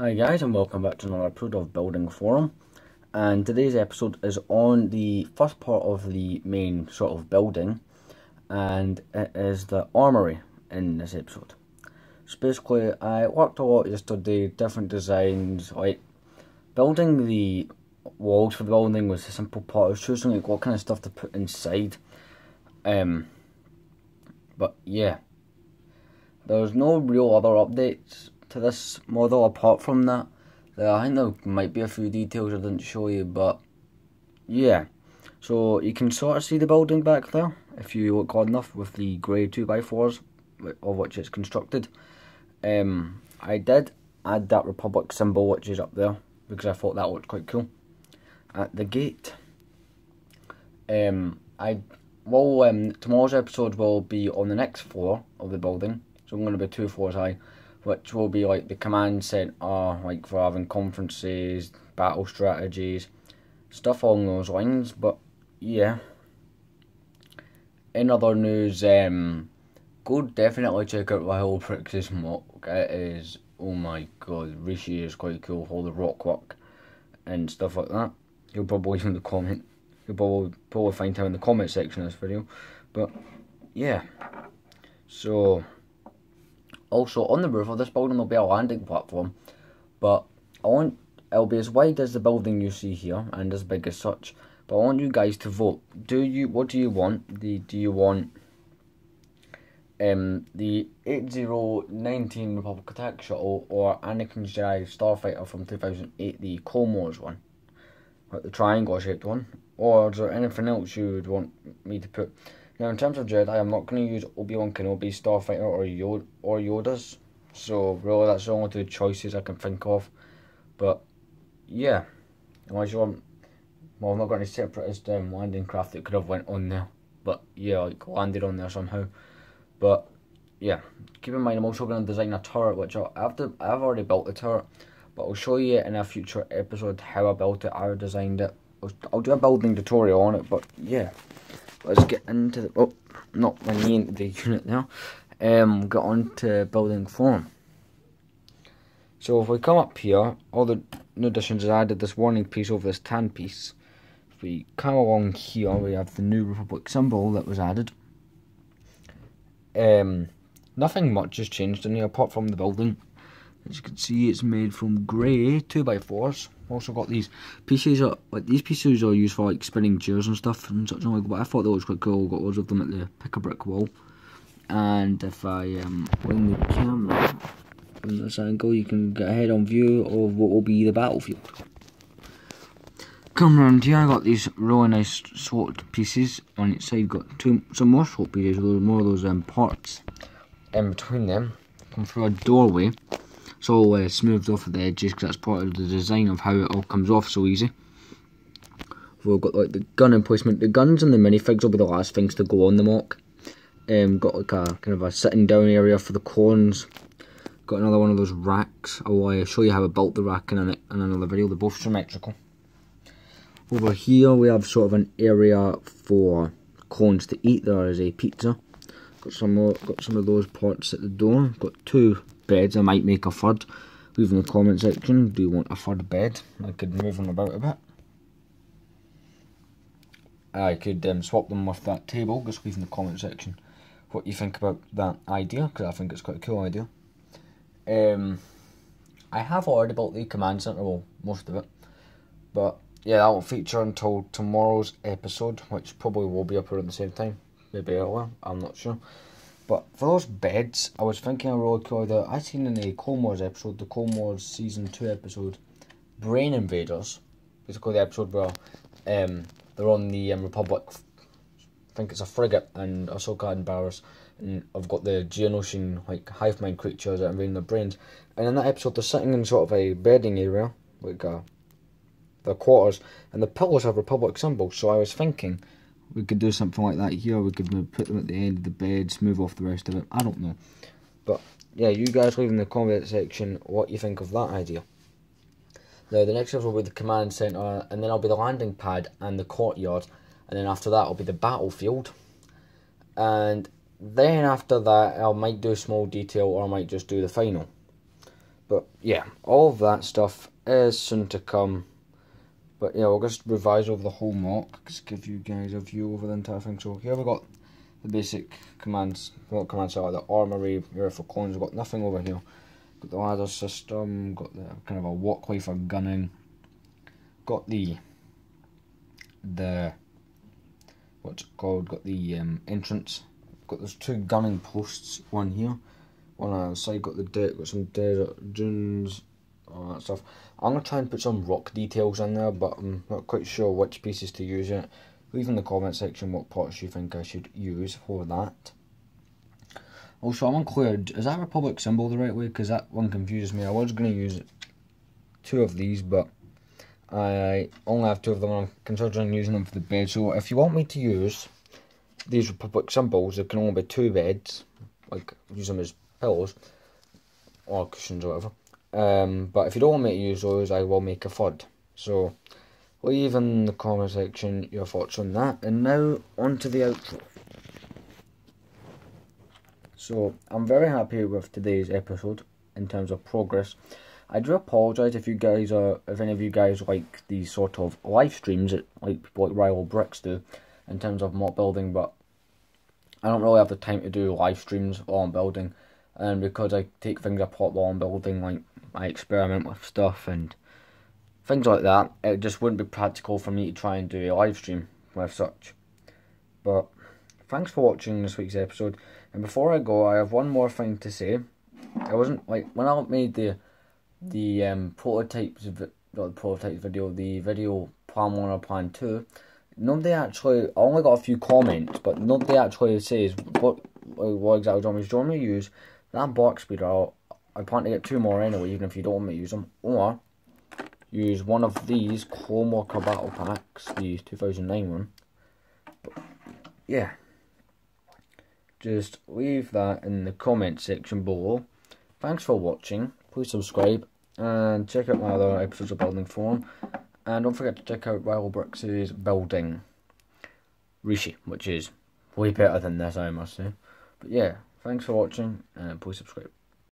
Hi guys and welcome back to another of Building Florum and today's episode is on the first part of the main sort of building and it is the armory in this episode. So basically I worked a lot yesterday, different designs, like building the walls for the building was a simple part, I was choosing like what kind of stuff to put inside. Um, but yeah, there's no real other updates to this model apart from that. I think there might be a few details I didn't show you, but yeah. So you can sort of see the building back there if you look hard enough with the grey 2x4s of which it's constructed. Um, I did add that Republic symbol which is up there because I thought that looked quite cool. At the gate, um, I well um, tomorrow's episode will be on the next floor of the building, so I'm going to be two floors high which will be like the command centre, like for having conferences, battle strategies, stuff along those lines. But yeah. In other news, um, go definitely check out my whole Prix's MOC. It is, oh my god, Rishi is quite cool with all the rock work and stuff like that. You'll probably in the comment. You'll probably, probably find him in the comment section of this video. But yeah. So also, on the roof of this building will be a landing platform, but I want it'll be as wide as the building you see here and as big as such. But I want you guys to vote. Do you what do you want? The do you want um the 8019 Republic Attack Shuttle or Anakin's Jedi Starfighter from 2008, the Clone Wars one, like the triangle shaped one, or is there anything else you would want me to put? Now, in terms of Jedi, I'm not going to use Obi-Wan Kenobi, Starfighter, or, Yoda, or Yoda's. So, really, that's the only two choices I can think of. But, yeah. Unless you want... Well, I'm not got any separatist um, landing craft that could have went on there. But, yeah, like, landed on there somehow. But, yeah. Keep in mind, I'm also going to design a turret, which I'll, I have to, I've already built the turret. But I'll show you in a future episode how I built it, how I designed it. I'll, I'll do a building tutorial on it, but, yeah let's get into the, oh, not my into the unit now, um, get on to building florum. So if we come up here, all the new additions I added this warning piece over this tan piece. If we come along here, we have the new Republic symbol that was added. Um, nothing much has changed in here apart from the building. As you can see, it's made from grey 2x4s. Also got these pieces, are, like these pieces are used for like spinning chairs and stuff and such and like, but I thought that was quite cool. Got loads of them at the pick a brick wall. And if I um, wing the camera from this angle, you can get a head on view of what will be the battlefield. Come around here, I got these really nice sword pieces on each side. Got two some more sword pieces, more of those um, parts in between them. Come through a doorway it's all uh, smoothed off at the edges because that's part of the design of how it all comes off so easy. We've got like the gun emplacement. The guns and the minifigs will be the last things to go on the MOC. Um, got like a kind of a sitting down area for the clones. Got another one of those racks. I'll uh, show you how I built the rack in, in another video. They're both symmetrical. Over here we have sort of an area for clones to eat. There is a pizza. Got some more, got some of those pots at the door. Got two beds. I might make a third. Leave in the comment section. Do you want a third bed? I could move them about a bit. I could um, swap them with that table. Just leave in the comment section what you think about that idea because I think it's quite a cool idea. Um, I have already built the command center, well, most of it, but yeah, that won't feature until tomorrow's episode, which probably will be up around the same time, maybe earlier. I'm not sure. But for those beds, I was thinking of cool that I seen in the Clone Wars episode, the Clone Wars season two episode, Brain Invaders. Basically, the episode where um, they're on the um, Republic. I think it's a frigate, and Ahsoka and Barriss, and I've got the Geonosian like hive mind creatures that are invading their brains. And in that episode, they're sitting in sort of a bedding area, like uh, their quarters, and the pillows have Republic symbols. So I was thinking we could do something like that here. We could put them at the end of the beds, move off the rest of it. I don't know. But yeah, you guys leave in the comment section what you think of that idea. Now the next level will be the command center, and then I'll be the landing pad and the courtyard, and then after that I'll be the battlefield. And then after that, I might do a small detail, or I might just do the final. But yeah, all of that stuff is soon to come. But yeah, we'll just revise over the whole MOC, just give you guys a view over the entire thing. So here we've got the basic commands, what commands are the armory, here for coins, we've got nothing over here. Got the ladder system, got the kind of a walkway for gunning, got the the what's it called, got the um, entrance, got those two gunning posts, one here, one on the side, got the deck, got some desert dunes, all that stuff. I'm gonna try and put some rock details in there, but I'm not quite sure which pieces to use yet. Leave in the comment section what parts you think I should use for that. Also, I'm unclear, is that Republic symbol the right way? Because that one confuses me. I was going to use two of these, but I only have two of them I'm considering using them for the bed. So if you want me to use these Republic symbols, there can only be two beds. Like, use them as pillows or cushions or whatever. Um, but if you don't want me to use those, I will make a FUD. So, leave in the comment section your thoughts on that. And now, on to the outro. So, I'm very happy with today's episode in terms of progress. I do apologise if you guys are, if any of you guys like these sort of live streams that like people like Rival Bricks do in terms of MOC building, but I don't really have the time to do live streams while I'm building, and because I take things apart while I'm building, like I experiment with stuff and things like that, it just wouldn't be practical for me to try and do a live stream with such. But thanks for watching this week's episode. And before I go, I have one more thing to say. I wasn't like when I made the the um, prototypes, not the prototype video, the video plan one or plan two. Nobody actually, I only got a few comments, but nobody actually says what what exactly do you want me to use that BARC speeder. I plan to get two more anyway, even if you don't want me to use them. Or use one of these Clone Walker Battle Packs, the 2009 one. But, yeah. Just leave that in the comment section below. Thanks for watching. Please subscribe and check out my other episodes of Building Florum. And don't forget to check out Rival Bricks' Building Rishi, which is way better than this, I must say. But yeah, thanks for watching and please subscribe.